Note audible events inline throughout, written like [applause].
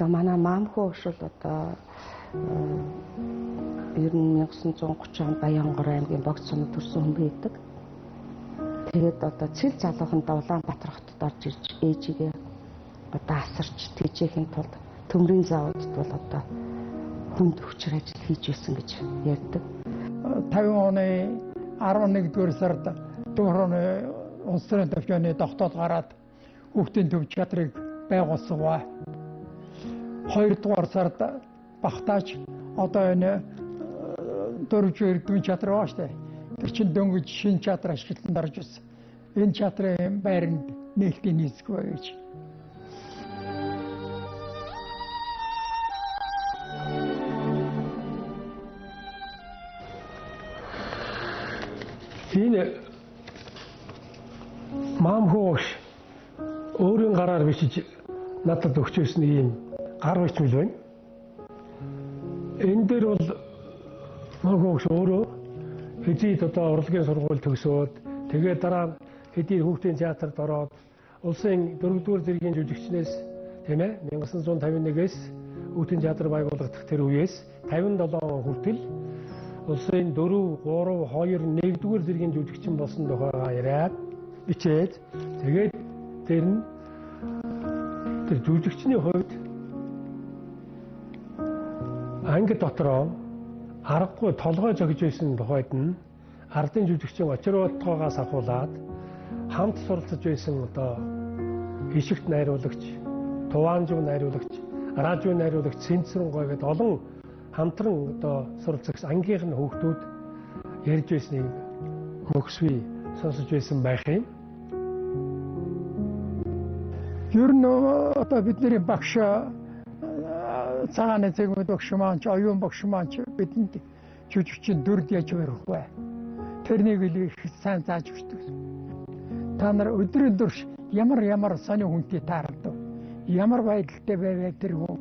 Тэгээ манай маамхуу ушул одоо ер нь 1930 онд Баянгор аймгийн Богц сумд төрсэн хүн байдаг. Тэгээд одоо цэл залууханд Улаанбаатар хотод орж ирж ээжигээ одоо асарч тэжээхийн тулд төмрийн заавдд бол одоо хүнд хүчээр ажил хийж байсан гэж ярьдаг. 50 оны 11-р сард Дөрөний улс төрийн төвчөөний тогтоол гараад хүүхдийн төв чадрыг байгуулсангаа. 2 Хоёрдугаар сард багтаач одоо энэ э, дөрвжөр дүүн чадвар баа штэ. Тэр чин дөнгөж шин чадвар ашиглалтанд орж ирсэн. Энэ чадрын байранд нээлтийн нийцэх байв гэж. Энэ мам хоош өөрийн гараар бичиж надад өгчөөсөн юм 12 зүйл байна. Энэ дээр бол нөгөө өөрөө хэдийд одоо урлагийн сургууль төгсөөд тэгээ дараа хэдий хүүхдийн театрт ороод улсын 4-р зэргийн жүжигчнээс тийм ээ 1951-ээс хүүхдийн театр байгуулагдах тэр үеэс 57 он хүртэл улсын 4, 3, 2, 1-р зэргийн жүжигчин болсон тухайгаа яриад бичээд тэгээд тэр нь тэр жүжигчний хувьд анги дотроо аргагүй толгой зогж байсан тухайд нь ардын жүжигчин очироотгоогоос ахуулаад хамт суралцж байсан одоо хишигт найруулагч, туваанжуу найруулагч, радио найруулагч Сэнцрэн гой гэдэг олон хамтран одоо суралцагч ангийнх нь хүүхдүүд ярьж байсныг хөгсвий сонсож байсан байх юм. Ер нь одоо бидний багш цагааны зэгмэд багш маань ч оюун багш маань ч бидэнд жүжигчин дүрд яаж барих вэ? Тэрнийг л их сайн зааж өгдөг. Та нар өдрийн турш ямар ямар сони хүнтэй таардаг. Ямар байдалтай байваа тэр хүн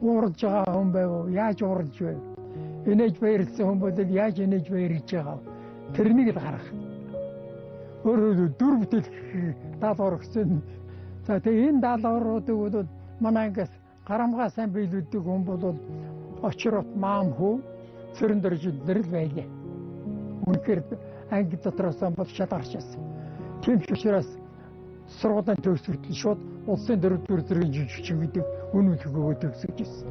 уурж байгаа хүн байв уу? Яаж уурж байв? Энэж баярлсан хүн бол яаж энэж баярлж байгаа вэ? Тэрнийг л харах. Өөрөө дүр бүтээл [laughs] даалгавар өгсөн. За тэгээ энэ даалгавруудыг бол манай ангиас гарамгаа сайн биелүүлдэг хүн бол очрот маам хүү цэрэн дөржинд л байлаа. Үнэхээр анги дотроос бол шалгарчсан. Тийм ч учраас сургуулийн төгсөлтөнд шууд улсын дөрөвдүгээр зэргийн жижигчин гэдэг үн үлгөө төгсөж ирсэн.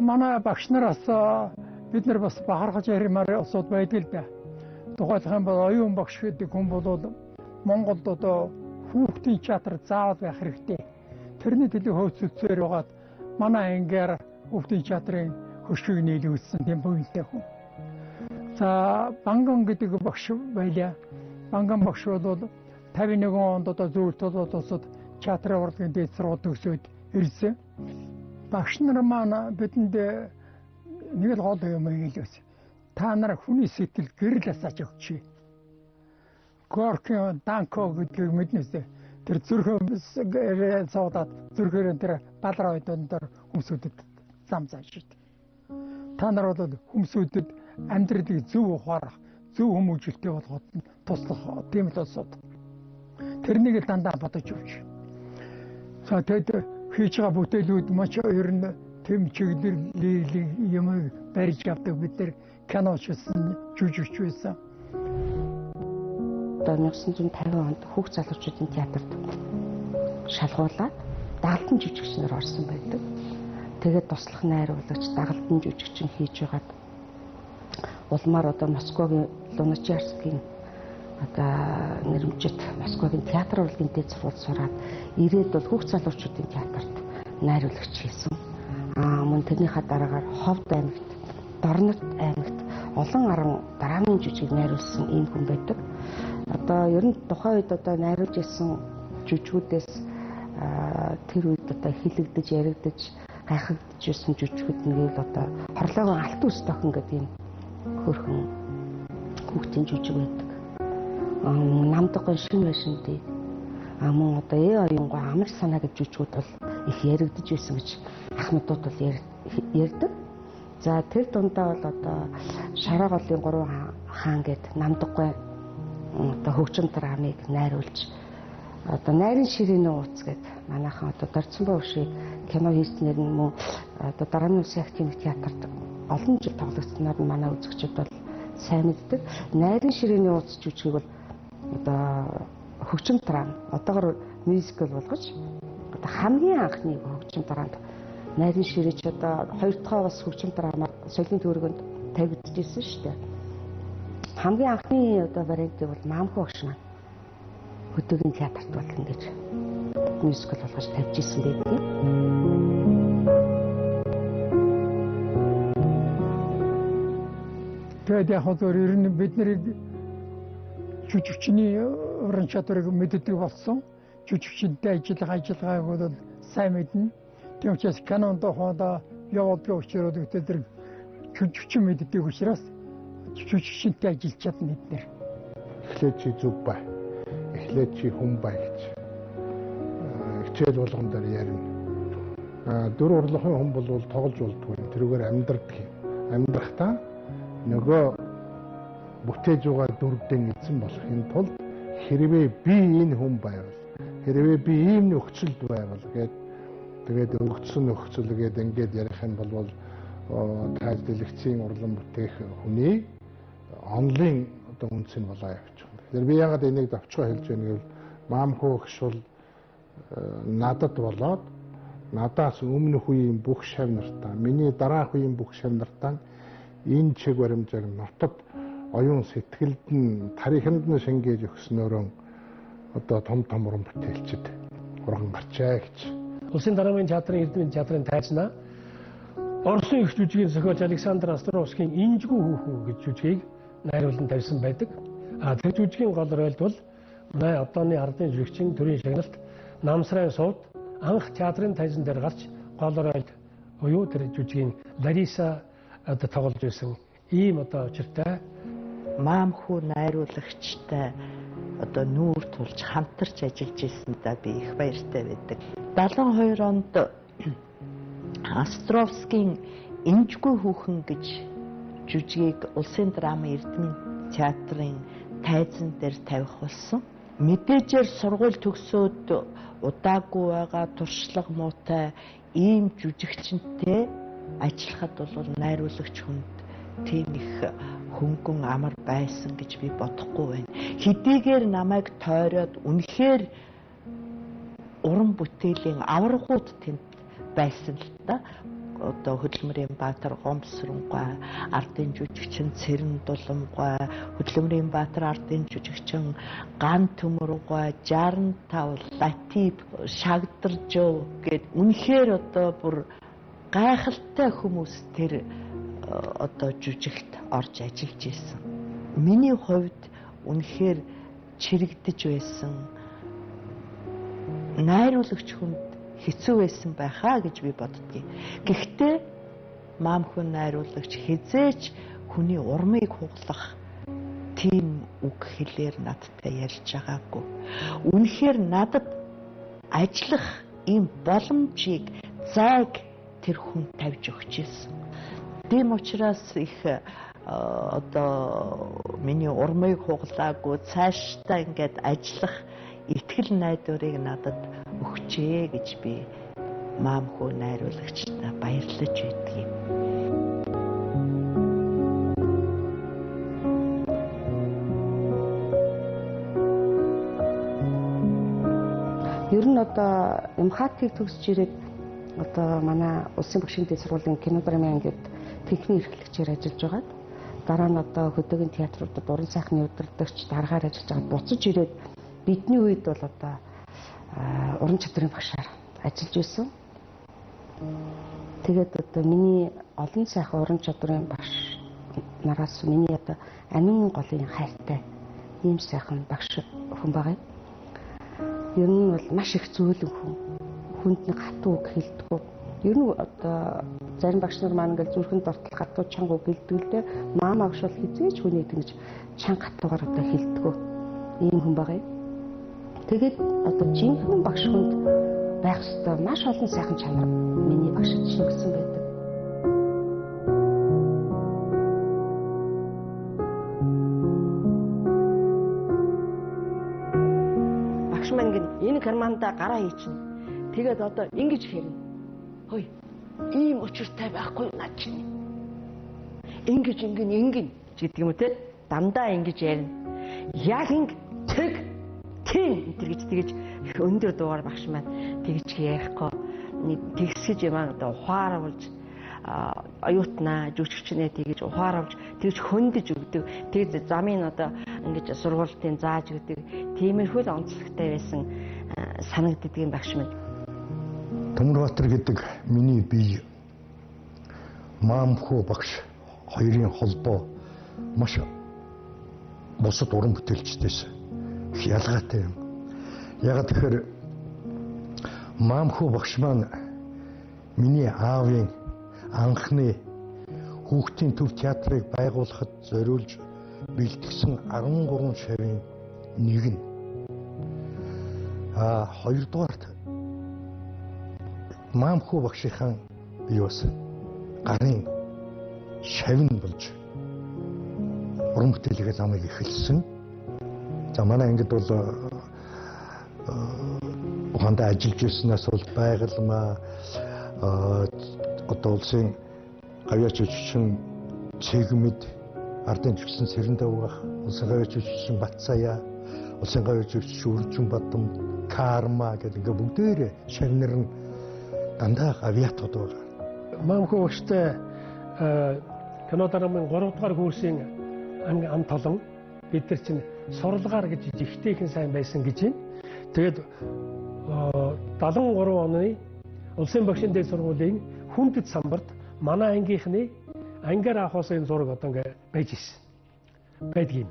Манай багш нараас бид нар бас бахархаж ярмаар усуд байдаг л да. Тухайлх юм бол оюун багш гэдэг хүн бол Монголд одоо хүүхдийн театр заавал байх хэрэгтэй. Тэрний төлөө хөөцөлцөөр байгаад манай ангиар хүүхдийн театрын хөшгийг нийлүүлсэн тийм буйнтай хүн. За Банган гэдэг багш байлаа. Банган багш бол 51 онд одоо зөвлөлт болоод театрын урлагийн дээд сургууль төгсөөд ирсэн. Багш нар маань бидэнд нэг л гол юм хэлээс. Та нар хүний сэтгэл гэрэл асааж өгчээ. Горкийн Данко гэдгийг мэднэс тэр зүрхөө суудаад зүрхээр тэр балар ойдон дээр хүмүүсүүдэд зам заашид. Та нар бол хүмүүсүүдэд амьдралыг зөв ухаарах, зөв хүмүүжлэлтэй болгоход туслах тийм л улсууд. Тэрнийг дандаа бодож өгч. За тэгэд хийж байгаа бүтээлүүд маш ер нь тэм чиглэлийн юм барьж авдаг бид нар киночсон жүжигч байсан. Одоо 1950 онд хүүхд залуучуудын театрт шалгуулад дагалдан жүжигчнэр орсон байдаг. Тэгээд туслах найруулагч дагалдан жүжигчин хийж байгаад улмаар одоо Москвагийн Луначарскийн одоо нэрмжит Москвагийн театр урлагийн дэд сургууль сураад ирээд бол хүүхд залуучуудын театрт найруулагч хийсэн. Аа мөн тэрнийхээ дараагаар Ховд аймагт, Дорнот аймагт олон арга драмын жүжиг найруулсан ийм хүн байдаг. Одоо ер нь тухайн үед одоо найруулж исэн жүжигүүдээс тэр үед одоо хилэгдэж, яригдаж, гайхагдж исэн жүжигүүд нэг л одоо хорлойгоо алт ус тохин гэдэг юм хөрхөн хүүхдийн жүжиг байдаг намдаггүй шин байшинтэй а мөн одоо ээ оюунгой амар санаа гэж жүжигүүд бол их яригдж байсан гэж ахмадууд бол ярьдаг. За тэр дундаа бол одоо шараа голын гурван хаан гэд намдаггүй одоо хөгжим драмыг найруулж одоо найрын ширээний ууц гэдэг манайхан одоо Дорцонбоо өвшийг кино хийснээр нь мөн одоо дарааны улсын актив театрт олон жил тоглогдсоноор нь манай үзэгчид бол сайн мэддэг. Найрын ширээний ууц жүжигийг бол одоо хөгжим драм одоогор мюзикл болгож одоо хамгийн анхны хөгжим драмд найрын ширээч одоо хоёр дахь бас хөгжим драмаар соёлын төвөргөнд тавигдчихсэн шүү дээ. Хамгийн анхны одоо вариантыг бол маамхуу багш маань хөдөөгийн театрт бол ингэж мюзикл болгож тавьж исэн байдаг. Тэгээд яг хөө ер нь бид нарыг жүжигчний уран чадварыг мэддэг болсон. Жүжигчтэй ажиллагаа ажиллагааг бол сайн мэднэ. Тийм учраас канонд хоолоо явуулдаг учраас өдөр жүжигчин мэддэг учраас жүжигчтэй ажиллаж чадна бид нэр. Эхлээд чи зүг бай. Эхлээд чи хүн бай гэж хичээл болгон дээр ярина. А дөрөв урлахын хүн бол тоглож болдгүй. Тэрүүгээр амьдрдаг юм. Амьдрахтаа нөгөө бүтээж байгаа дүрдэн эзэн болохын тулд хэрвээ би энэ хүн байвал хэрвээ би ийм нөхцөлд байвал гээд тэгээд өнгөцсөн нөхцөл гээд ингээд ярих юм бол тааж дэлгэцийн урлан бүтээх хүний онлын одоо үнц нь болоо явчих. Тэгэхээр би ягаад энийг давчгаа хэлж байна гэвэл маамхуу гш бол надад болоод надаас өмнөх үеийн бүх шав нартаа миний дараах үеийн бүх шав нартаа энэ чиг баримжааг нотод оюун сэтгэлд нь тариханд нь шингээж өгснөөрөө одоо том том уран бүтээлчд урган гарчаа гэж. Улсын дараагийн театрын эрдэмтэн театрын тайзнаа Орсын их жүжигийн зохиолч Александр Островскийн Инжгүй хүүхэн гэж жүжигийг найруулан тавьсан байдаг. А тэр жүжигийн гол ролд бол манай одооны ардын жүжигчин төрийн шагналт намсрын сууд анх театрын тайзан дээр гарч гол ролд буюу тэр жүжигийн Лариса одоо тоглож байсан ийм одоо учиртай маамхүү найруулагчтай одоо нүүр тулж хамтарч ажиллаж ирсэндээ би их баяртай байдаг. 72 онд Астровскийн [clears throat] Инжгүй хүүхэн гэж жүжигийг Улсын драмын эрдмийн театрын тайзан дээр тавих болсон. Мэдээжээр сургууль төгсөөд удаагүй байгаа туршлага муутай ийм жүжигчэнтэй ажиллахад бол найруулагч хүнд тийм их хөнгөн амар байсан гэж би бодохгүй байна. Хэдийгээр намайг тойроод үнэхээр уран бүтээлийн аваргууд тэнд байсан л да одоо хөдөлмөрийн баатар гомсронгой ардын жүжигчин цэрэн дуламгой хөдөлмөрийн баатар ардын жүжигчин ган төмөргой 65 латип шагдаржөө гэд үнэхээр одоо бүр гайхалтай хүмүүс тэр одоо жүжигт орж ажиллаж ирсэн. Миний хувьд үнэхээр чирэгдэж байсан найруулагч хүнд хэцүү байсан байхаа гэж би боддгийг. Гэхдээ маам хүн найруулагч хизээч хүний урмыг хуглах тийм үг хэлээр надтай ярьж байгаагүй. Үнэхээр надад ажиллах ийм боломжийг зайг тэр хүн тавьж өгч ирсэн. Тийм учраас их одоо миний урмыг хуглаагүй цаашдаа ингээд ажиллах итгэл найдварыг надад өгчээ гэж би маамхүү найруулагчтай баярлаж байдаг юм. Ер нь одоо МХАТ-ийг төгсөж ирээд одоо манай улсын багшийн дэд сургуулийн кинодрамын ангид техник эрхлэгчээр ажиллаж байгаад дараа нь одоо хөдөөгийн театруудад уран сайхны удирдагч дараагаар ажиллаж байгаа буцаж ирээд бидний үед бол одоо уран чадрын багшаар ажиллаж байсан. Тэгээд одоо миний олон сайхан уран чадрын багш нараас миний одоо амин голын хайртай ийм сайхан багш хүн байгаа. Ер нь бол маш их зөөлөн хүн. Хүнд нэг хатуу үг хэлдэг. Ер нь одоо зарим багш нар маань ингээл зүрхэнд дортол хатуу чангуу гэлдүүлдэ маам агш бол хизээч хүнийг тэгж чанга хатуугаар одоо хэлдэг. Ийм хүн байгаа. Тэгээд одоо жинхэнэ багш хүнд байх ёстой маш олон сайхан чанар миний багшд шингэсэн байдаг. Багш маань гин энэ карманда гараа хийчихнэ. Тэгээд одоо ингэж хэрнэ. Хөөе. Ийм учиртай байхгүй над чинь. Ингэж ингэн ингэн гэдэг юм үү те? Дандаа ингэж ярина. Яг инг тэг тийм энэ гэж тэгэж өндөр дуугаар багш маань тэгж ярихгүй тэгсгэж юм одоо ухааруулж оюутнаа жүжигчнээ тэгж ухааруулж тэгж хөндөж өгдөг. Тэгээд замын одоо ингэж сургуультын зааж өгдөг. Тиймэрхүү л онцлогтой байсан санагддаг юм багш минь. Төмөрбатар гэдэг миний бие маамхуу багш хоёрын холбоо маш бусад уран бүтээлчдээс ялгаатай юм. Яг тэгэхээр маамхуу багш маань миний аавын анхны хүүхдийн төв театрыг байгуулахад зориулж бэлтгэсэн 13 шавийн нэг нь. А хоёрдугаарт маамхүү багшийнхаа бас гарын шавин болж уран бүтээлгээ намайг эхэлсэн. За манай ангид бол ухаандаа ажиллаж ирснээс бол байгалмаа одоо улсын гавьяач жүжигчин цэгмэд ардын жүжигчин Сэрэндав бах улсын гавьяач жүжигчин Батцаяа улсын гавьяач жүжигчин Үржин Бадам Карма гэдэг ингээ бүгдээрээ шавнар нь дандаа гавьяатууд байгаа. Маамхуу өштэй кино дарамын 3 дугаар курсын ам толон бид нар чинь сурлагаар гэж ихтэйхэн сайн байсан гэж байна. Тэгээд 73 оны улсын багшийн дэд сургуулийн хүндэт самбарт манай ангийнхны ангиар ахуусын зураг одоо ингээ байж ирсэн. Байдгийн.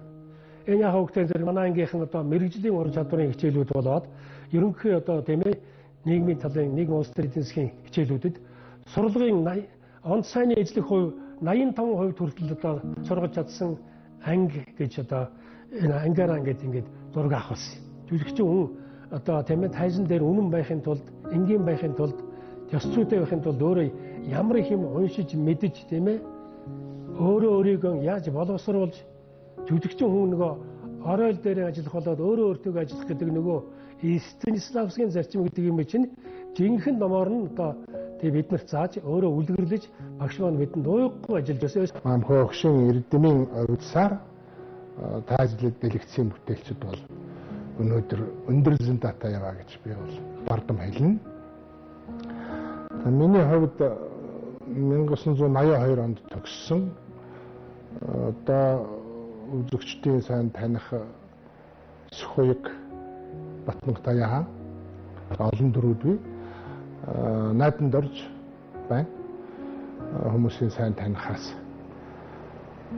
Энэ яг хөвгтэн зэрэг манай ангийнхан одоо мэрэгжлийн ур чадварын хичээлүүд болоод ерөнхий одоо тийм ээ нийгмийн талын нэг улс төрийн эдийн засгийн хичээлүүдэд сурлагын онц сайнны эзлэх хувь 85% хүртэл одоо сургаж чадсан анги гэж одоо энэ ангиараа ингээд ингээд зураг авахсан. Жүжигчин хүн одоо тийм ээ тайзан дээр үнэн байхын тулд энгийн байхын тулд ёс зүйтэй байхын тулд өөрөө ямар их юм уншиж мэдж тийм ээ өөрөө өөрийгөө яаж боловсруулж жүжигчин хүн нөгөө оройл дээр ажиллах болоод өөрөө өөртөө ажиллах гэдэг нөгөө Станиславскийн зарчим гэдэг юм чинь жинхэнэ номоор нь одоо тэг бид нарт зааж өөрөө үлгэрлэж багш маань бидэнд уйггүй ажиллаж байсан. Маамхай огшин эрдэмийн овцсаар таажлыг дэлгэцсэн бүтээлчд бол өнөөдөр өндөр зэн дата яваа гэж би бол бардам хэлнэ. Миний хувьд 1982 онд төгссөн. Одоо үзэгчдийн сайн таних Сөхөйг Батнаг Таяа олон дөрүүд бий. Найдан дорж байна. Хүмүүсийн сайн танихаас.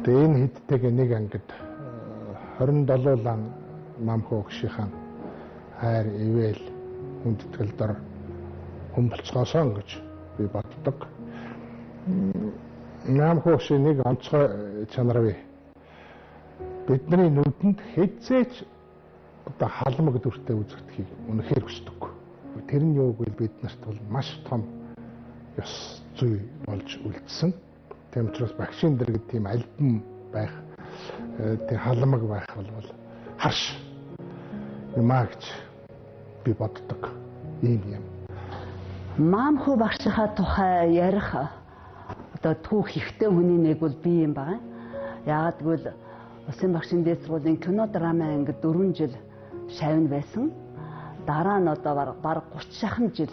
Тэгээ энэ хэдтэйг нэг ангид 27 лан намхуу өгшийнхэн хайр ивэл хүндэтгэл дор хүмбэлцгоосон гэж би боддог. Намхуу өгшийн нэг онцгой чанар бий. Бидний нүдэнд хэзээч одоо халмаг дүртэй үзэгдэхийг үнэхээр хүсдэг. Тэр нь юу гэвэл бид нарт бол маш том ёс зүй болж үлдсэн. Тийм учраас багшийн дэргэд тийм альбом байх, тийм халмаг байх бол харш юмаа гэж би боддог ийм юм. Маамхүү багшийнхаа тухай ярих одоо түүх ихтэй хүний нэг бол би юм байна. Яагаад гэвэл Улсын багшийн дээд сургуулийн кино драмын ангид 4 жил шавн байсан. Дараа нь одоо баг 30 шахан жил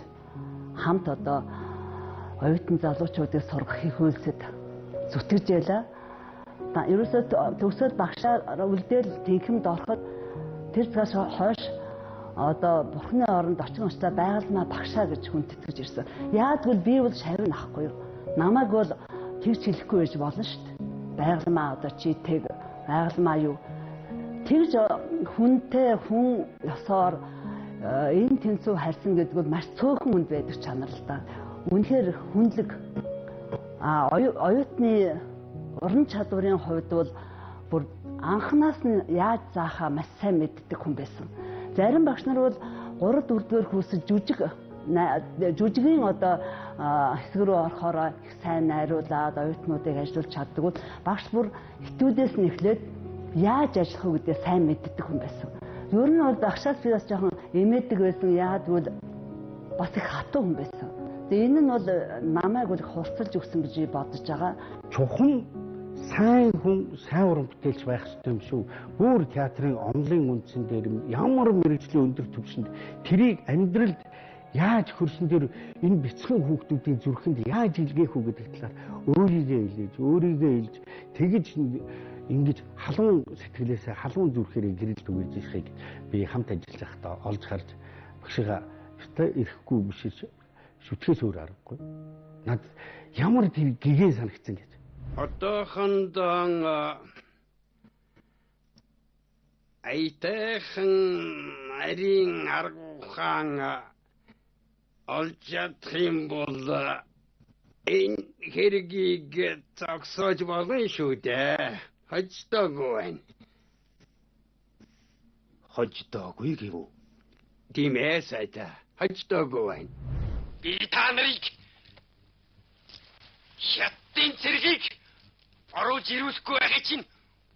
хамт одоо оюутан залуучуудыг сургахыг хөлсөд зүтгэж яла. Ерөөсөө төгсөөд багшаар үлдээл тэнхимд ороход тэр цагаас хойш одоо бурхны оронд очин устаа байгалмаа багшаа гэж хүндэтгэж ирсэн. Яагтвэл би бол шавь нахгүй юу. Намайг бол тэгж хэлэхгүй байж болно шүү дээ. Байгалмаа одоо чи тэг байгалмаа юу. Тэгж хүнтэй хүн ёсоор энэ тэнцүү харьсан гэдэг бол маш цөөхөн хүнд байдаг чанар л да. Үнэхээр хүнлэг а оюутны уран чадварын хувьд бол бүр анханаас нь яаж заахаа маш сайн мэддэг хүн байсан. Зарим багш нар бол 3 4 дэх хүүсэж жүжиг жүжигийн одоо хэсэг рүү орохоор их сайн найруулад оюутнуудыг ажиллуулж чаддаг бол багш бүр хитүүдээс нь эхлээд яаж ажиллах вэ гэдээ сайн мэддэг хүн байсан. Ер нь бол багшаас би бас жоохон эмээдэг байсан. Яагаад гэвэл бас их хатуу хүн байсан. Тэгээ энэ нь бол намайг бол хурцлж өгсөн гэж бодож байгаа. Чухам сайн хүн сайн уран бүтээлч байх хэрэгтэй юм шүү. Бүр театрын онлын үндсэн дээр ямар мэрэгжлийн өндөр түвшинд тэрийг амьдралд яаж хөрсөн тэр энэ бяцхан хүүхдүүдийн зүрхэнд яаж илгээх үү гэдэг талаар өөрийгөө илээж, өөрийгөө илж тэгж ингэж халуун сэтгэлээсээ халуун зүрхээр гэрэл түгэж ихийг би хамт ажиллаж байхдаа олж харж багшигаа өстой ирэхгүй биш шүтгэс өөр аргагүй. Над ямар тэр гигэн санагдсан гэж одоохондоо айтайхан нарийн арга ухаан олж чадах юм бол энэ хэргийг зогсоож болно шүү дээ. Хождоогүй байна. Хождоогүй гэв үү? Тийм ээ сайта. Хождоогүй байна. Би та нарыг хятадын цэргийг оруулж ирүүлэхгүй байхыг чинь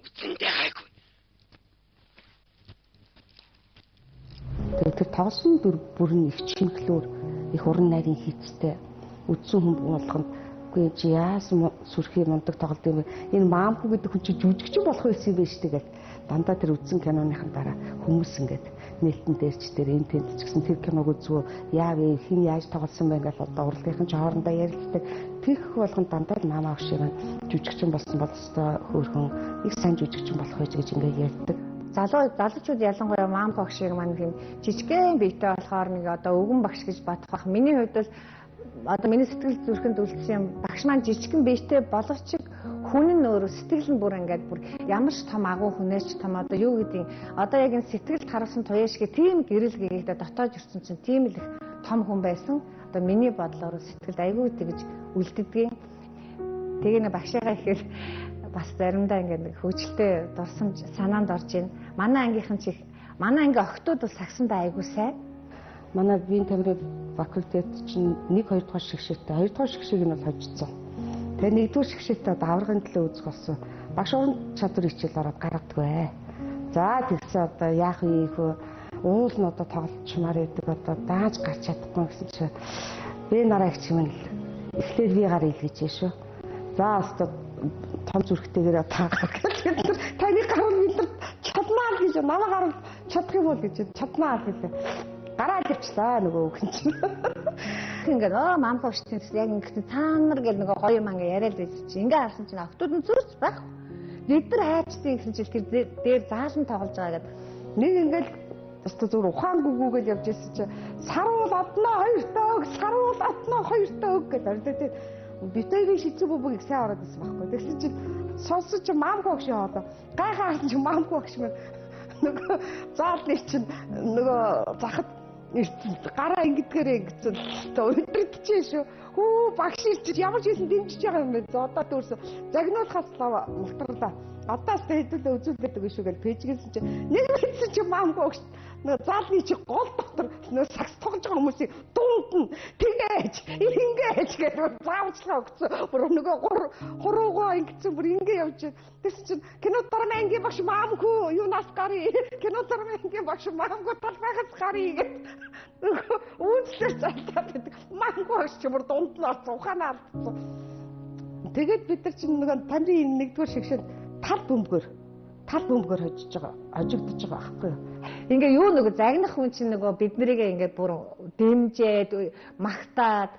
үцэндээ хайгүй. Тэгээд тэр тоглосон дүр бүр нь их чимхлүүр их уран найрын хийцтэй үдсэн хүн болгонд үгүй чи яасан сүрхий мундаг тоглолт юм бэ? Энэ маамху гэдэг хүн чи жүжигчин болох байсан юм байна шүү дээ. Дандаа тэр үдсэн киноныхан дараа хүмүүс ингээд нээлтэн дээрч дээр энэ тэнд ч гэсэн тэр киног үзвөө яа вэ хин яаж тоглосон байна гэж одоо урлагийнхан ч хоорондоо ярилцдаг тэгэх болгон дандаа маамаа авшиг жүжигчин болсон бол өстой хөөрхөн их сайн жүжигчин болох гэж ингээд ярьдаг залуу залуучууд ялангуяа маам багш шиг маань юм жижигхэн биетэй болохоор нэг одоо өвгөн багш гэж бодох бах. Миний хувьд бол одоо миний сэтгэл зүрхэнд үлдсэн юм багш маань жижигхэн биетэй боловч хүн нь өөрөө сэтгэл нь бүр ингээд бүр ямар ч том агуу хүнээс ч том одоо юу гэдгийг одоо яг энэ сэтгэлд харуулсан туяа шиг тийм гэрэл гээгдээ дотоод ирсэн чинь тийм л их том хүн байсан. Одоо миний бодлоор сэтгэлд айгүй тэгж үлддэггүй. Тэгээ нэг багшаагаа ихээр бас заримдаа ингээд нэг хөвчлөлтэй дурсамж санаанд орж ийн. Манай ангийнхан чих манай анги охтууд бол сагсандаа айгүй сайн. Манай биеийн тамирын факультет чинь 1 2 дугаар шигшээтэй 2 дугаар шигшээг нь бол хожицсон Тэгээ нэгдүгээр шгшээтэй одоо аврагын төлөө үзэх болсон. Багш уран чадвар хичээл ороод гаргадаггүй. За тэгсэн одоо яах вэ хөө уул нь одоо тоглолчмаар байдаг одоо дааж гарч чадахгүй гэсэн чинь би нараа их юм л эхлээд би гарыг гэж шүү. За одоо том зүрхтэйгээр таагаад гэдэг таны гарал бид чадмаа гэж намаа гарал чадах юм бол гэж чадмаа гэдэг гараад ирчлээ нөгөө үг чинь. Ингээд оо мампа штин яг ингээд цаанар гэл нөгөө гоё юм ингээ яриад байж чи ингээ харсан чинь октод нь зүрч байх бид нар хайчдیں гэсэн чил тэр дээр заалан тоглож байгаа гэдэг. Нэг ингээд Тэстэ зүр ухаан гүгүүгээл явж ирсэн чи саруул одноо хоёр дөг саруул одноо хоёр дөг гэж ордод битэйгийн шицүү бүбгийг сайн ороод ирсэн байхгүй. Тэгсэн чи сонсож чи мамх багш яваад гайхаа чи мамх багш мэн нөгөө заалны чинь нөгөө захад гараа ингэдгээр ингэсэн өдрөдчихээ шүү. Хүү багш ирчих ямар ч хэлсэн дэмжиж байгаа юм бэ. Одоо дүүрсэн. Загнуулахаас мултралаа. Одоос тэ хэдүүлээ үзүүлдэг гэж шүү гэж пэйжгээс чинь нэг мэдсэн чи маамгүй өгч нөгөө заалны чи гол доктор нөгөө сакс тоглож байгаа хүмүүсийн дунд нь тэгээж ингэж гэдэг заавчлаа өгсөн. Бүр нөгөө хуруугаа ингэсэн бүр ингэ явж тэгсэн чинь кино дармангийн багш маамгүй юунаас гарыг кино дармангийн багш маамгүй талбайхаас гарыг нөгөө үүнчлэр залтаа гэдэг маамгүй багш чи бүр дунд нь орсон ухаанаа алдсан. Тэгээд бид нар чинь нөгөө таны нэгдүгээр шигшэд тал бөмбөгөр тал бөмбөгөр хожиж байгаа ожигдож байгаа байхгүй юу ингээ юу нөгөө загнах хүн чинь нөгөө бид нарыг ингээ бүр дэмжээд магтаад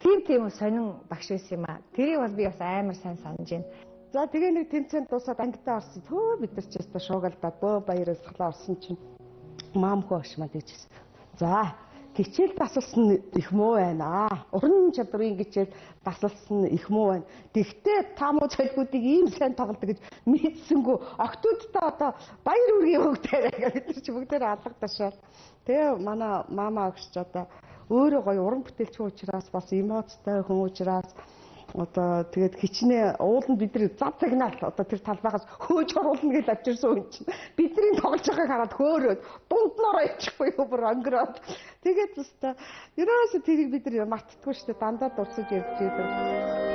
тийм тийм сонин багш байсан юм аа. Тэрийг бол би бас амар сайн санаж байна. За тэгээ нэг тэмцээнд дуусаад ангитаа орсон. Төө бид нар ч яста шуугалдаа бөө баярлалаа орсон чинь маамхөө багш маа дээжсэн. За хичээл дасалсан их муу байна. Уран чадрын хичээл дасалсан их муу байна. Тэгтээ та муу цайлгуудыг ийм сайн тоглодог гэж мэдсэнгүү октодтой одоо баяр үргийн хөгтөрэй гэж бид нар ч бүгдээр алгадашаа. Тэгээ манай мама өгч одоо өөрөө гоё уран бүтээлч учраас бас эмоцтой хүн учраас одоо тэгээд хичнээн ууланд бидний зав сигнал одоо тэр талбайгаас хөөж оруулна гэж авчирсан хүн чинь бидний тоглож байгааг хараад хөөрөөд дунднороо ичихгүй юу бүр өнгөрөөд Тэгээд өстой ерөөсө тэрийг бид нар мартдаггүй шүү дээ. Дандаа дурсаж явж байдаг.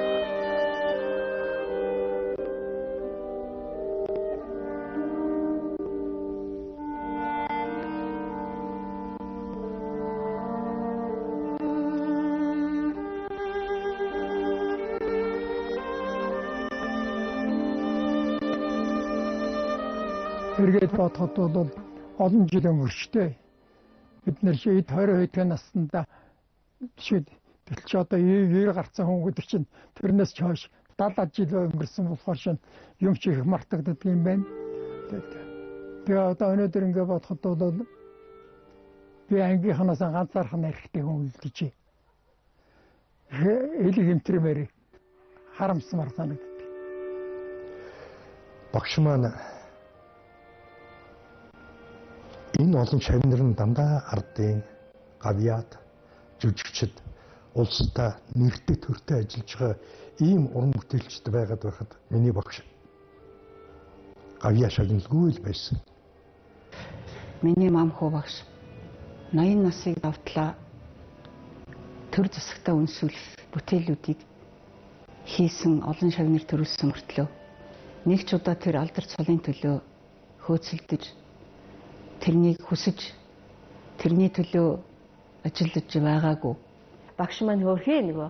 эргээд бодоход бол олон жилийн өрчтэй Бид нэр шийд 20 хэдхэн наснда шийд Тэгэл чи одоо 90 гарцсан хүн гэдэг чинь тэрнээс ч хойш 70 жил өнгөрсөн болохоор шин юм чи их мартагддаг юм байна. Тэгээ одоо өнөөдөр ингэ бодоход бол би ангийнханоос ганцаархан хэрэгтэй хүн л гэж элэг хэмтрэмээр харамсмар санагддаг. Багш маань энэ олон шавнар нь дандаа ардын гавьяад жүжигчд улстай нэртэй төртэй ажиллаж байгаа ийм уран бүтээлчд байгаад байхад миний багш гавья шагналгүй л байсан. Миний мамхуу багш 80 насыг давтлаа төр засагтаа үнсүүлэх бүтээлүүдийг хийсэн олон шагнар төрүүлсэн мөртлөө нэг ч удаа тэр алдар цолын төлөө хөөцөлдөж тэрнийг хүсэж тэрний төлөө ажиллаж байгаагүй багш маань хөөрхий нөгөө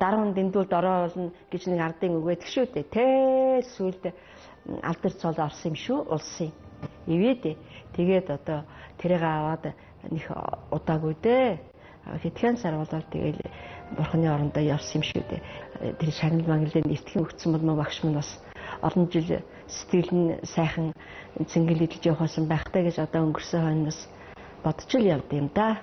даруун дэндүүл дороолно гэж нэг ардын үгээд шүү дээ. Тэ сүлд алдар цол орсон юм шүү улсын. Ивэдэ. Тэгээд одоо тэрийг аваад нэг удаагүй дээ. Хэдхэн сар болоод тэгээд бурхны орондоо явсан юм шүү дээ. Тэр шагнал мангалын эртхэн өгсөн бол багш маань бас олон жил сэтгэл нь сайхан цэнгэл идэж явахсан байхтай гэж одоо өнгөрсөн хойноос бодож л явд юм да.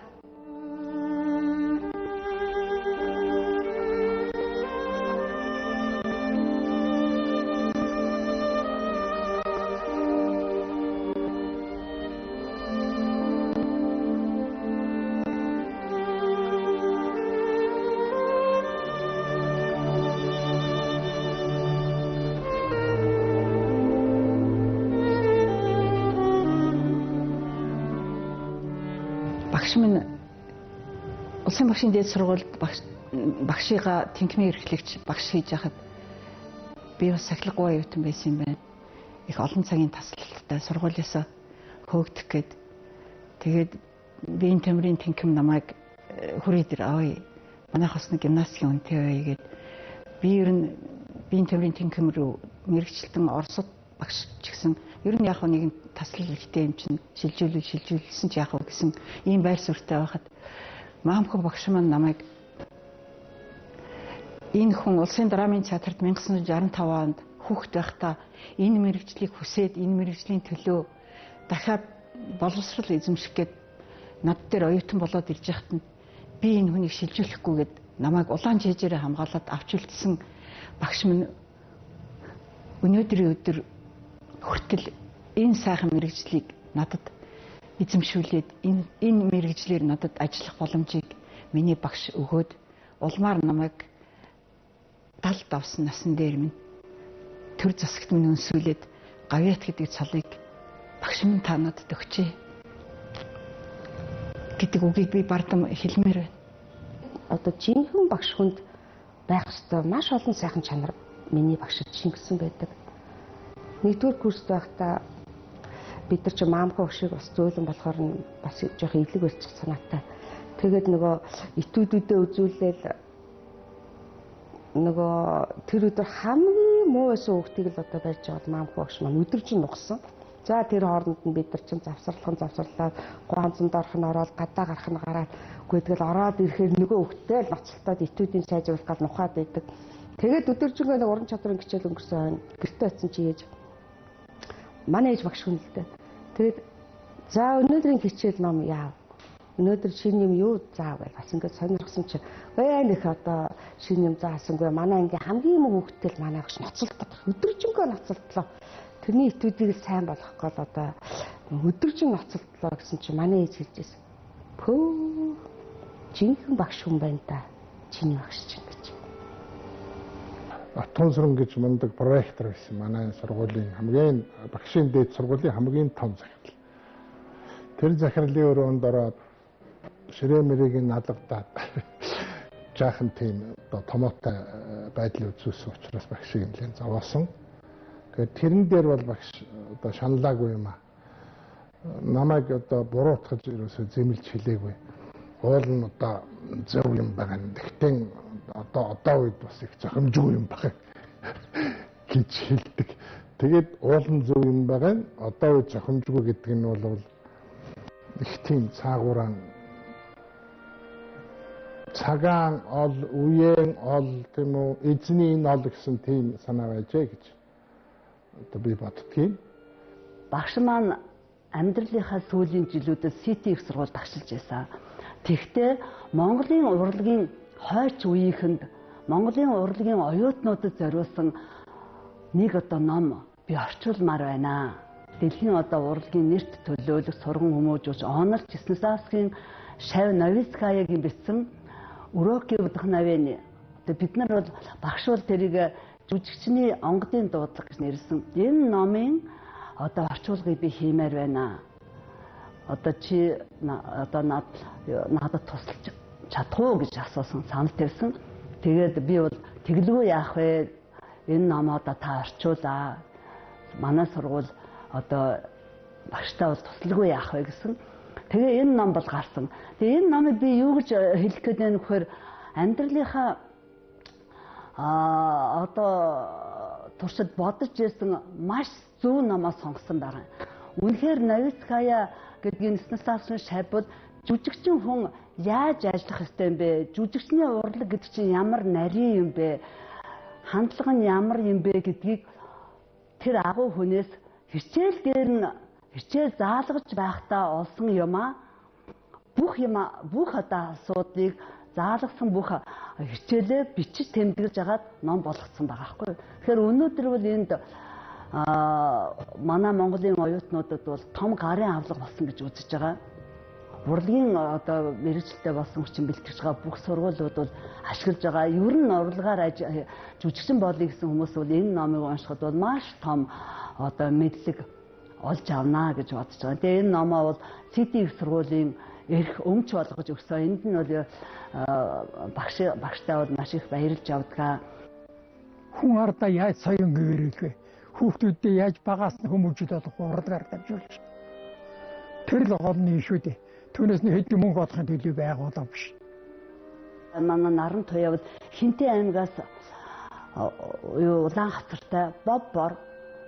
Багшийн дээд сургуульд багш багшигаа тэнхмийн эрхлэгч багш хийж яхад би бас сахилгагүй оюутан байсан юм байна. Их олон цагийн таслалттай сургуулиасаа хөөгдөх гээд тэгээд биеийн төмрийн тэнхим намайг э, хүрээ дээр авъя. Манайх бас нэг гимнастикийн үнэтэй бай гээд би ер нь биеийн төмрийн тэнхим рүү мэрэгчлэн Оросд багш ч гэсэн ер нь яг нэг таслал ихтэй юм чинь шилжүүлэл шилжүүлсэн ч яг гэсэн ийм байр суурьтай байхад маамхан багш маань намайг энэ хүн улсын драмын театрт 1965 онд хүүхэд байхдаа энэ мэрэгжлийг хүсээд энэ мэрэгжлийн төлөө дахиад боловсрал эзэмших гээд над дээр оюутан болоод ирж яхад нь би энэ хүнийг шилжүүлэхгүйгээд намайг улаан жижээрээ хамгаалаад авч үлдсэн багш минь өнөөдрийн өдөр хүртэл энэ сайхан мэрэгжлийг надад эзэмшүүлээд энэ энэ мэрэгжлэр надад ажиллах боломжийг миний багш өгөөд улмаар намайг талд авсан насан дээр минь төр засагт минь өнсүүлээд гавьяат гэдэг цолыг багш минь та надад өгчээ гэдэг үгийг би бардам хэлмээр байна. Одоо жинхэнэ багш хүнд байх ёстой маш олон сайхан чанар миний багшд шингэсэн байдаг. Нэгдүгээр курст байхдаа бид нар ч маамхаа шиг бас зөөлөн болохоор нь бас жоох эвлэг болчих санаатай. Тэгээд нөгөө этүүдүүдэд үзүүлээл нөгөө тэр өдөр хамгийн муу байсан хүүхдийг л одоо байж байгаад маамхаа багш маань өдөржин нугсан. За тэр хооронд нь бид нар чинь завсарлахын завсарлаад ганцанд орох нь ороод гадаа гарах нь гараад гүйтгэл ороод ирэхээр нөгөө хүүхдтэй л ноцолтоод этүүдийн сайжруулах гал нухаад байдаг. Тэгээд өдөржингөө нэг уран чадрын хичээл өнгөрсөн гэртээ очсон чи ээж манай ээж багш хүн л дээ. Тэгээд за өнөөдрийн хичээл ном яав. Өнөөдөр шинэ юм юу заав гэж бас ингээд сонирхсан чи ой нэх одоо шинэ юм заасангүй манай ингээ хамгийн муу хөвгтэл манай багш ноцолдог. Өдөржингөө ноцолдлоо. Тэрний этүүдийг сайн болгох гол одоо өдөржин ноцолдлоо гэсэн чи манай ээж хэлжсэн. Пөө жинхэнэ багш хүн байна та. Чиний багш чинь Атонсрон гэж мундаг проектор байсан. Манай сургуулийн хамгийн багшийн дээд сургуулийн хамгийн том захирал. Тэр захирлын өрөөнд ороод ширээ мэрийг налгадаад [laughs] жаахан тийм одоо томоотой э, байдлыг үзүүлсэн учраас багшийг нэлээд зовоосон. Тэгэхээр тэрэн дээр бол багш одоо шаналаагүй юм аа. Намайг одоо буруутгаж ерөөсөө зэмлж хэлээгүй. Уул нь одоо зөв юм байгаа. Тэгтээ одоо одоо үед бас их зохимжгүй юм байна гэж хэлдэг. Тэгээд уулын зөв юм байгаа нь одоо үе зохимжгүй гэдэг нь бол их тийм цаагууран цагаан ол үеэн ол тийм үү эзний нол гэсэн тийм санаа байжээ гэж одоо би боддгийг. Багш маань амьдралынхаа сүүлийн жилүүдэд сити их сургууль багшилж байсан. Тэгвэл Монголын урлагийн хойч үеийнхэнд Монголын урлагийн оюутнуудад зориулсан нэг одоо ном би орчуулмаар байна. Дэлхийн одоо урлагийн нэрт төлөөлөх сурган хүмүүжүүлж Онол Чесносавскийн Шав Новицкаягийн бичсэн Уроки вдохновение. Одоо бид нар бол багш бол тэрийг жүжигчний онгодын дуудлага гэж нэрлсэн. Энэ номын одоо орчуулгыг би хиймээр байна. Одоо чи одоо надад тусалж чадах уу гэж асуусан санал тавьсан. Тэгээд би бол тэглгүй яах вэ? Энэ номоо одоо та орчуулаа. Манай сургууль одоо багштай бол туслалгүй яах вэ гэсэн. Тэгээ энэ ном бол гарсан. Тэгээ энэ номыг би юу гэж хэлэх гээд байна вэхээр амьдралынхаа а одоо туршид бодож ирсэн маш зөв номоо сонгосон байна. Үнэхээр Новицкая гэдгийн Станиславсын шавбал жүжигчин хүн яаж ажиллах ёстой юм бэ? Жүжигчний урлаг гэдэг чинь ямар нарийн юм бэ? Хандлага нь ямар юм бэ гэдгийг тэр агуу хүнээс хичээл дээр нь хичээл заалгаж байхдаа олсон юм а бүх юм бүх одоо асуудлыг заалгасан бүх хичээлээ бичиж тэмдэглэж агаад ном болгоцсон байгаа байхгүй. Тэгэхээр өнөөдөр бол энд аа манай Монголын оюутнуудад бол том гарын авлага болсон гэж үзэж байгаа. Урлагийн одоо мэрэгчлээ болсон хүчин бэлтгэж байгаа бүх сургуулиуд бол ашиглаж байгаа. Ер нь урлагаар жүжигчин болъё гэсэн хүмүүс бол энэ номыг уншихад бол маш том одоо мэдлэг олж авнаа гэж бодож байгаа. Тэгээ энэ номоо бол Сити их сургуулийн эрх өмч болгож өгсөн. Энд нь бол багш багштай бол маш их баярлж авдгаа. Хүн ардаа яаж соён гэрэлвэ? Хүүхдүүддээ яаж багаас нь хүмүүжил болох уралгаар дамжуулж. Тэр л голны шүү дээ. Түүнээс нь хэдэн мөнгө олохын төлөө байгуулаа биш. Манай наран туяавд Хинтээ аймгаас юу улаан хацартай боб бор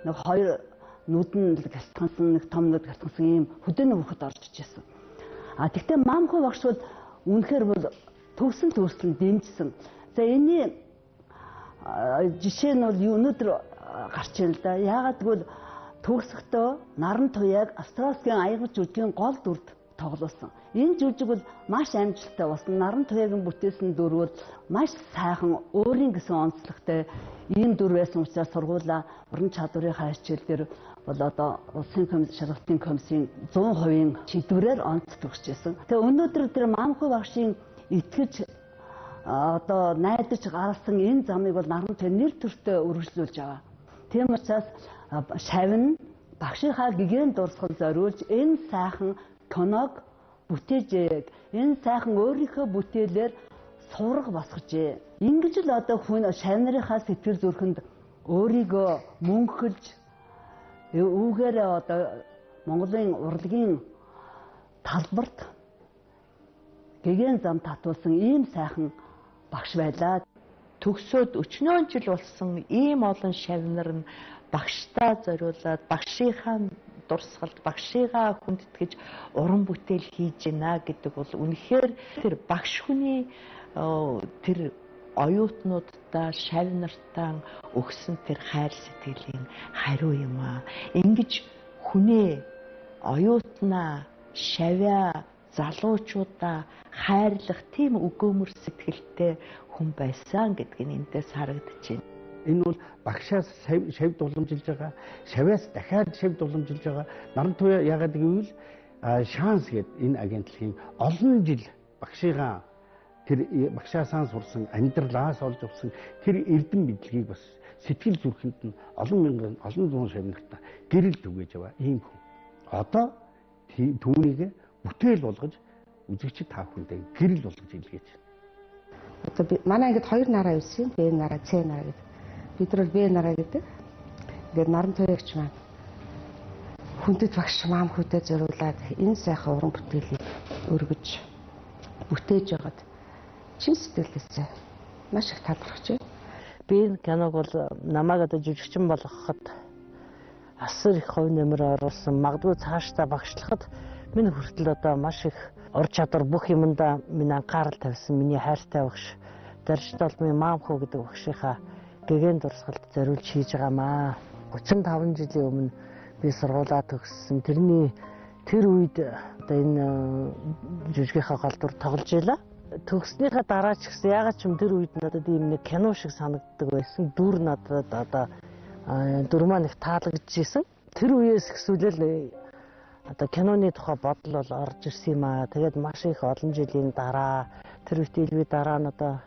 нэг хоёр нүдэн галтгансан нэг том нүд галтгансан ийм хөдөөний хөхөд орж ижсэн. А тэгтээ мамхуу багш бол үнэхээр бол төгсөн төрсөн дэмжсэн. За энэний жишээ нь бол өнөөдөр гарч ирэл да. Яагаад гэвэл төгсөхдөө наран туяаг Австралийн аягч жүжигийн гол дүрд тоглуулсан. Энэ жүжиг бол маш амжилттай болсон. Наран туяагийн бүтээсэн дүр бол маш сайхан өөрийн гэсэн онцлогтой ийм дүр байсан учраас сургуулаа уран чадварынхаа хичээлээр бол одоо улсын комисс шалгалтын комиссийн 100%-ийн шийдвэрээр онц төгсөжсэн. Тэгээ өнөөдөр тэр Мамхуу багшийн итгэж одоо найдаж гаргасан энэ замыг бол наран тэр нэр төртөө үргэлжлүүлж байгаа. Тийм учраас шавн багшийнхаа гэгэн дурсгал зориулж энэ сайхан киног бүтээжээ. Энэ сайхан өөрийнхөө бүтээлээр сураг босгожээ. Ингэж л одоо хүн шавнарынхаа сэтгэл зүрхэнд өөрийгөө мөнхөлж үүгээрээ одоо Монголын урлагийн талбарт гэгэн зам татуулсан ийм сайхан багш байлаа. Төгсөөд өчнөө жил болсон ийм олон шавнар нь багштаа зориулаад багшийнхаа дурсгалд багшигаа хүндэтгэж уран бүтээл хийж гинэ гэдэг бол үнэхээр тэр багш хүний тэр оюутнуудаа шав нартаа өгсөн тэр хайр сэтгэлийн хариу юм аа. Ингиж хүнээ оюутнаа шавья залуучуудаа хайрлах тийм өгөөмөр сэтгэлтэй хүн байсан гэдгийг эндээс харагдаж байна. Энэ бол багшаас шавь дуламжилж байгаа, шавьяас дахиад шавь дуламжилж байгаа. Наран туяа яагаад гэвэл шанс гэдэг энэ агентлагийн олон жил багшигаа тэр багшаасаа сурсан амьдралаас олж авсан тэр эрдэм мэдлэгийг бас сэтгэл зүрхэнд нь олон мянган олон зуун шавнартаа гэрэл түгэж яваа ийм хүн. Одоо түүнийг бүтээл болгож үзэгчд та бүхэндээ гэрэл болгож илгээж байна. Одоо би манай ингээд хоёр нараа юусэн. Б нараа, С нараа гэдэг. Бид нар Б нараа гэдэг. Ингээд наран туягч маань хүндэт багш маам хүүтэй зориулаад энэ сайхан уран бүтээлийг өргөж бүтээж байгаад чин сэтгэлээсээ маш их талархаж байна. Би энэ киног бол намайг одоо жүжигчин болгоход асар их хувь нэмэр оруулсан. Магадгүй цаашдаа багшлахад миний хүртэл одоо маш их ур чадвар бүх юмдаа миний анхаарал тавьсан миний хайртай багш Дарж толмын маамхуу гэдэг багшийнхаа гэгэн дурсгалд зориулж хийж байгаамаа. 35 жилийн өмнө би сургуулаа төгссөн. Тэрний тэр үед одоо энэ жүжигийнхаа голдур тоглож байла. Төгснөхийн дараа ч гэсэн ягаад ч юм тэр үед надад ийм нэг кино шиг санагддаг байсан. Дүр надад одоо дүр маань их таалагдчихсэн. Тэр үеэс эхсүүлэл одоо киноны тухай бодол бол орж ирсэн юм аа. Тэгээд маш их олон жилийн дараа тэр үетэй би дараа нь одоо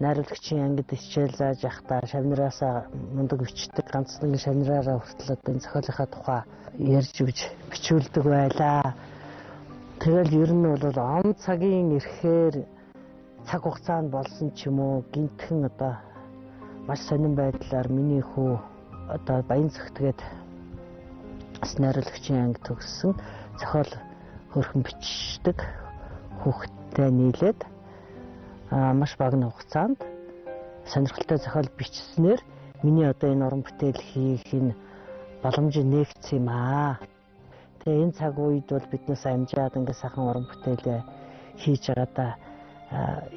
найруулагчийн ангид хичээл зааж явахдаа шавнараасаа мундаг бичдэг ганцхан шавнараараа хүртэл одоо энэ зохиолынхаа тухай ярьж өгч бичүүлдэг байлаа. Тэгэл ер нь бол он цагийн ирэхээр цаг хугацаанд болсон ч юм уу гинтхэн одоо маш сонирн байдлаар миний хүү одоо баян зөвтгээд бас найруулагчийн анги төгссөн зохиол хөрхөн бичдэг хүүхдтэй нийлээд маш бага хугацаанд сонирхолтой зохиол бичснээр миний одоо энэ уран бүтээл хийх энэ боломж нээгдсэн юм аа. Тэгээ энэ цаг үед бол биднээс амжаад ингээ сайхан уран бүтээлээ хийж байгаадаа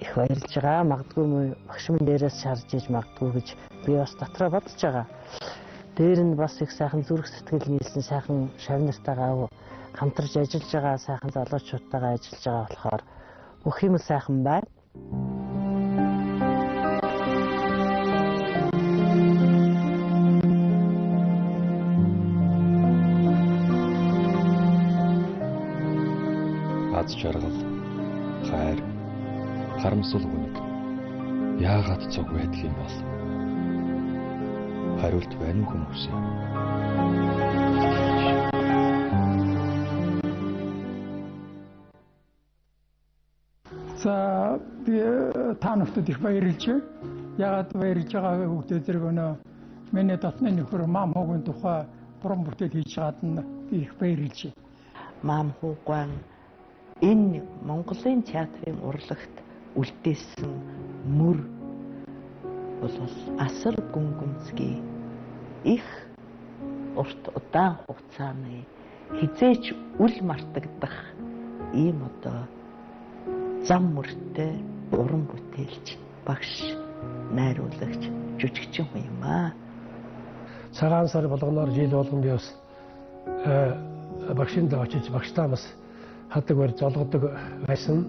их баярлж байгаа. Магадгүй багш минь дээрээс шарж иж магадгүй гэж би бас дотроо бодож байгаа. Дээр нь бас их сайхан зүрх сэтгэл нийлсэн сайхан шавнартайгаа хамтарч ажиллаж байгаа сайхан залуучуудтайгаа ажиллаж байгаа болохоор бүх юм сайхан байна. Харамсал хүнг яагаад цог байдаг юм бол хариулт байна уу хүмүүс За би та нарт их баярлж байна. Ягаад баярлж байгаа хүүхдүүд зэрэг өнөө миний дотны нөхөр мам хуугийн тухай буран бүтээл хийж нь би их баярлж байна. Мам хууган энэ Монголын театрын урлагт үлдээсэн мөр бол асар гүн гүнзгий их урт удаан хугацааны хизээч үл мартагдах ийм одоо зам мөртэй уран бүтээлч багш найруулагч жүжигчин хүн юм аа. Цагаан сар болгоноор жил болгон би бас багшинд очиж багштаа бас хадаг барь золгодог байсан.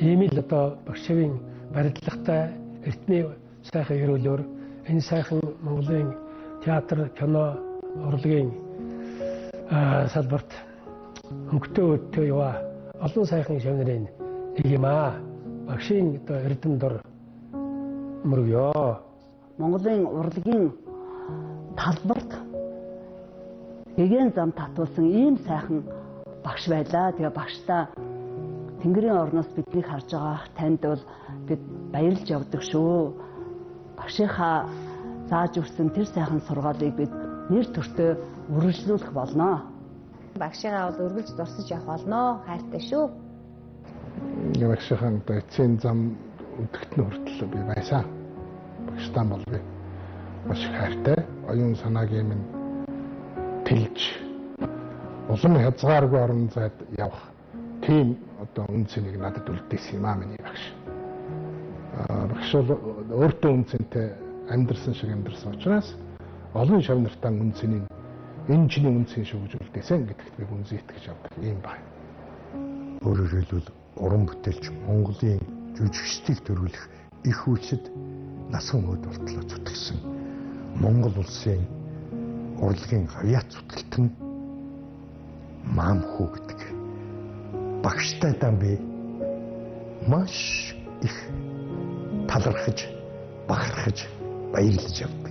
Ийм л одоо багшийн барилгатай эртний сайхан өрөөлөөр энэ сайхан Монголын театр, кино, урлагийн салбарт өнгөтэй өдтэй яваа олон сайхан шавнарын нэг юм аа. Багшийн одоо эрдэм дор мөргөө. Монголын урлагийн талбарт гэгэн зам татуулсан ийм сайхан багш байлаа. Тэгээ багштаа Тэнгэрийн орноос биднийг харж байгаа танд бол бид баярлж явдаг шүү. Багшийнхаа зааж өгсөн тэр сайхан сургаалыг бид нэр төртөө үргэлжлүүлэх болно. Багшигаа бол үргэлж дурсаж явах болно. Хайртай шүү. Багшийн эцсийн зам өдөртний хүртэл би байсан. Багштаа бол би маш их хайртай. Оюун санаагийн минь тэлж улам хязгааргүй орон зайд явах тийм одоо үнцнийг надад үлдээсэн юм аа миний багш. Аа багш бол өөртөө үнцэнтэй амьдрсан шиг амьдрсан учраас олон шав нартаа үнцнийг энэ чиний үнцэн шүү гэж үлдээсэн гэдэгт би үнзээ итгэж авдаг юм байна. Өөрөөр хэлбэл уран бүтээлч Монголын жүжигчдийг төрүүлэх их үйлсэд насан өд болтлоо зүтгэсэн Монгол улсын урлагийн гавьяат зүтгэлтэн маамхүү гэдэг багштай дан би маш их талархаж бахархаж баярлаж явдаг.